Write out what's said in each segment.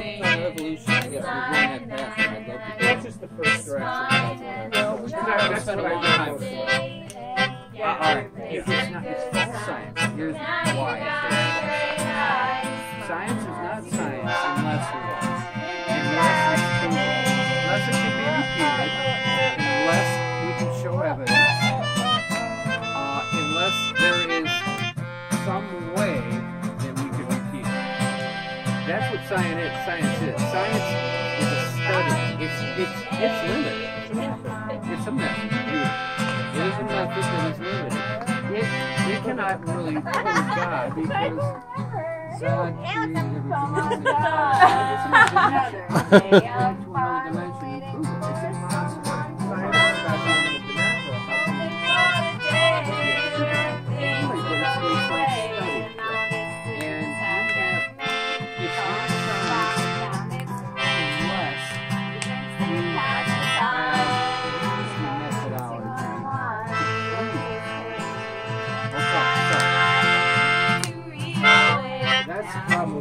evolution, I guess we're going that path, and I'd love to do That's just the first direction. Well, That's that's what what I I time most Uh, all right, it's not, it's false science. Here's why. Science is not science unless what? Unless That's what science is. Science is. Science is a study. It's it's it's limited. It's a method. It is a method that is limited. It it cannot really prove God because God created everything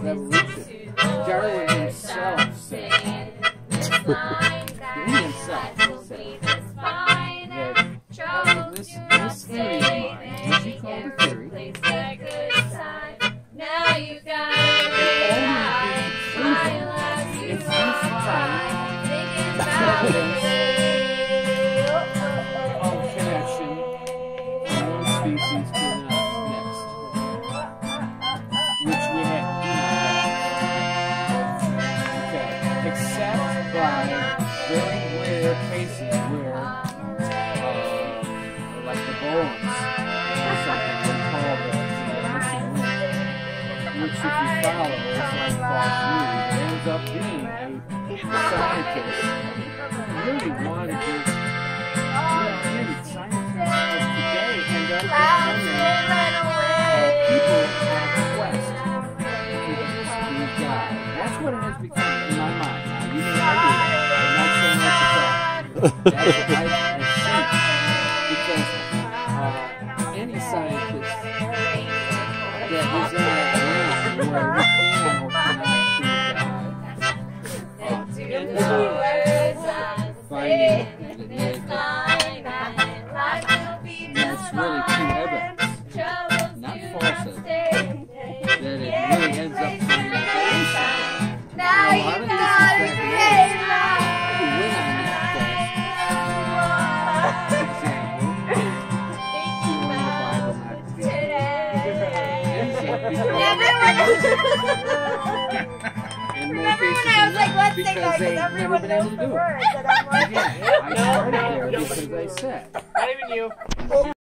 that's the problem with. Darwin himself said, he himself said that. this, this theory of mine, which he called a theory, people on a quest to prove God. That's what it has become in my mind. Now, you may argue that. I'm not saying that's a fact. That's what I, think. Because uh, any scientist that is in that realm where that's really true evidence, not false evidence, that it really ends up finding that Now a lot you of this is gotta back create to win on that quest. Remember when I was like, let's sing that because everyone knows the words, and I'm like, Yeah, I started there because I said. Not even you.